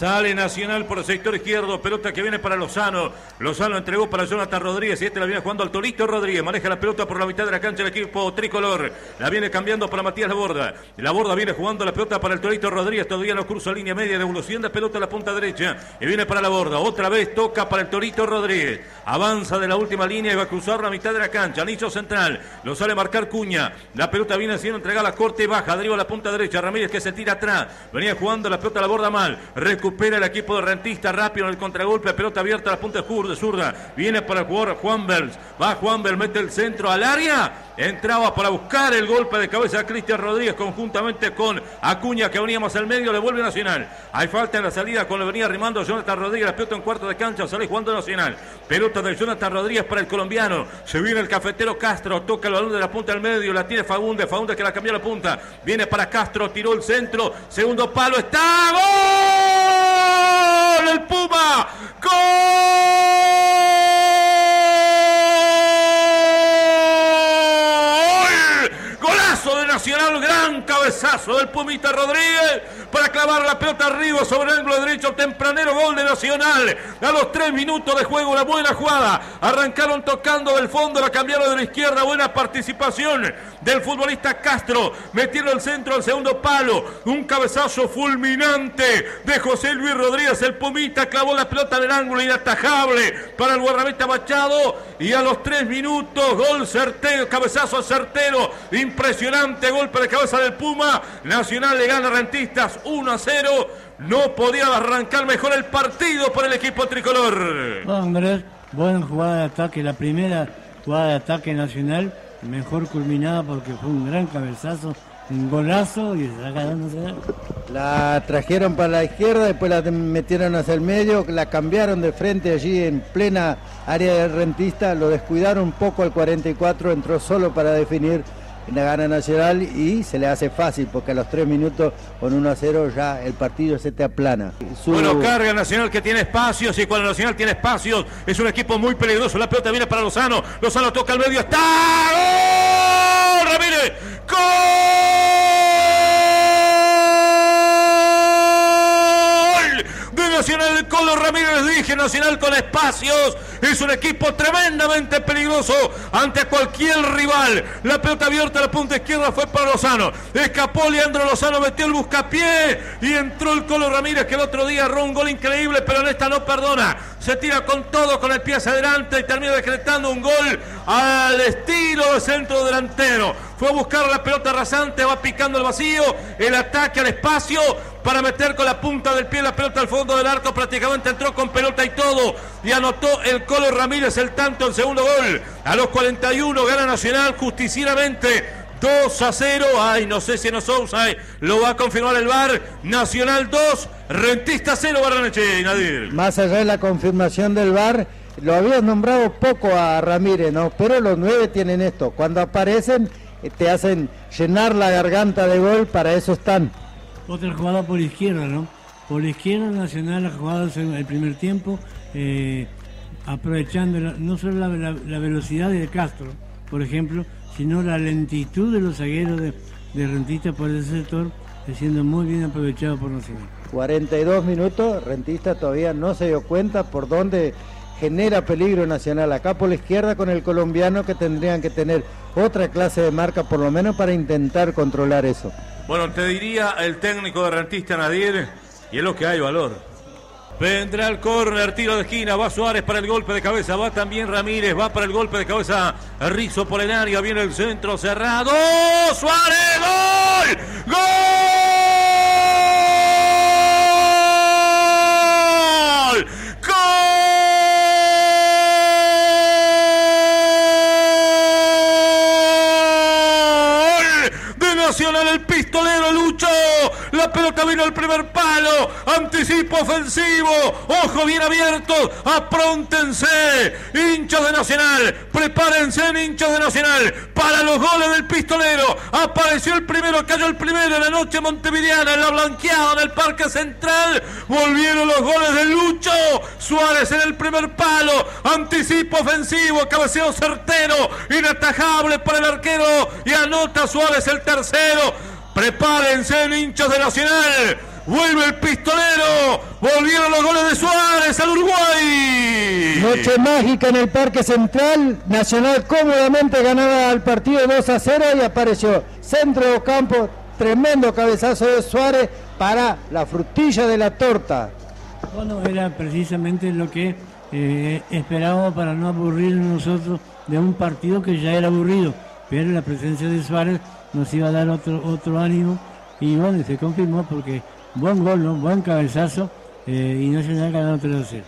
Sale Nacional por el sector izquierdo. Pelota que viene para Lozano. Lozano entregó para Jonathan Rodríguez. Y este la viene jugando al Torito Rodríguez. Maneja la pelota por la mitad de la cancha del equipo tricolor. La viene cambiando para Matías Laborda. Laborda viene jugando la pelota para el Torito Rodríguez. Todavía no cruza línea media de evolución de pelota a la punta derecha. Y viene para Laborda. Otra vez toca para el Torito Rodríguez. Avanza de la última línea y va a cruzar la mitad de la cancha. Anillo central. Lo sale marcar Cuña. La pelota viene siendo entregada a corte baja. Arriba a la punta derecha. Ramírez que se tira atrás. Venía jugando la pelota a la borda mal. Recupera el equipo de Rentista rápido en el contragolpe. Pelota abierta a la punta de zurda. Viene para el jugador Juan Bels. Va Juan Bels, mete el centro al área. Entraba para buscar el golpe de cabeza a Cristian Rodríguez conjuntamente con Acuña que venía más al medio. Le vuelve Nacional. Hay falta en la salida cuando venía rimando Jonathan Rodríguez. La pelota en cuarto de cancha. Sale jugando Nacional. Pelota de Jonathan Rodríguez para el colombiano. Se viene el cafetero Castro. Toca el balón de la punta al medio. La tiene Fagunde. Fagunde que la cambió la punta. Viene para Castro. Tiró el centro. Segundo palo. Está. ¡Gol! El Puma. ¡Gol! Golazo de Nacional. Gran cabezazo del Pumita Rodríguez para clavar la pelota arriba sobre el ángulo derecho. Tempranero gol de Nacional. A los tres minutos de juego, una buena jugada. Arrancaron tocando del fondo, la cambiaron de la izquierda. Buena participación del futbolista Castro. Metieron el centro al segundo palo. Un cabezazo fulminante de José Luis Rodríguez. El Pumita clavó la pelota del ángulo inatajable para el guardameta Machado. Y a los tres minutos, gol certero, cabezazo certero. Impresionante golpe de cabeza del Puma. Nacional le gana a Rentistas 1 a 0. No podía arrancar mejor el partido por el equipo tricolor. Andrés, buena jugada de ataque. La primera jugada de ataque nacional, mejor culminada porque fue un gran cabezazo, un golazo y se La trajeron para la izquierda, después la metieron hacia el medio, la cambiaron de frente allí en plena área de rentista, lo descuidaron un poco al 44, entró solo para definir gana Nacional y se le hace fácil porque a los tres minutos con 1 a 0 ya el partido se te aplana. Bueno, carga Nacional que tiene espacios y cuando Nacional tiene espacios es un equipo muy peligroso. La pelota viene para Lozano. Lozano toca al medio. ¡Está! ¡Gol! ¡Ramírez! ¡Gol! Nacional el Colo Ramírez dije Nacional con espacios es un equipo tremendamente peligroso ante cualquier rival. La pelota abierta a la punta izquierda fue para Lozano. Escapó Leandro Lozano, metió el buscapié y entró el Colo Ramírez que el otro día erró un gol increíble, pero en esta no perdona. Se tira con todo, con el pie hacia adelante y termina decretando un gol al estilo de centro delantero. Fue a buscar la pelota rasante, va picando el vacío, el ataque al espacio para meter con la punta del pie la pelota al fondo del arco. Prácticamente entró con pelota y todo y anotó el Colo Ramírez el tanto en segundo gol. A los 41 gana Nacional justicieramente. 2 a 0. Ay, no sé si no Sousa lo va a confirmar el VAR. Nacional 2, Rentista 0, Barraneche, Nadir. Más allá de la confirmación del VAR, lo habías nombrado poco a Ramírez, ¿no? Pero los nueve tienen esto. Cuando aparecen, eh, te hacen llenar la garganta de gol, para eso están. Otra jugada por izquierda, ¿no? Por izquierda Nacional ha jugado el primer tiempo. Eh, aprovechando no solo la, velocidad de Castro, por ejemplo, sino la lentitud de los zagueros de, de Rentista por ese sector, siendo muy bien aprovechado por Nacional. 42 minutos, Rentista todavía no se dio cuenta por dónde genera peligro Nacional. Acá por la izquierda con el colombiano que tendrían que tener otra clase de marca por lo menos para intentar controlar eso. Bueno, te diría el técnico de Rentista Nadir, y es lo que hay valor. Vendrá el córner, tiro de esquina, va Suárez para el golpe de cabeza, va también Ramírez, va para el golpe de cabeza, Rizo por el área, viene el centro cerrado, Suárez, gol, gol, Nacional el pistolero Lucho la pelota vino al primer palo. Anticipo ofensivo. Ojo bien abierto. Apróntense. Hinchos de Nacional. Prepárense, hinchos de Nacional. Para los goles del pistolero. Apareció el primero. Cayó el primero en la noche montevideana. En la blanqueada en el Parque Central. Volvieron los goles de Lucho. Suárez en el primer palo. Anticipo ofensivo. Cabeceo certero. Inatajable para el arquero. Y anota Suárez el tercero. Prepárense, hinchos de Nacional. vuelve el pistolero, volvieron los goles de Suárez al Uruguay. Noche mágica en el Parque Central, Nacional cómodamente ganaba el partido 2 a 0 y apareció centro de campo, tremendo cabezazo de Suárez para la frutilla de la torta. Bueno, era precisamente lo que eh, esperábamos para no aburrirnos nosotros de un partido que ya era aburrido, pero la presencia de Suárez nos iba a dar otro, otro ánimo y bueno, se confirmó porque buen gol, ¿no? buen cabezazo eh, y Nacional ganó 3 a 0.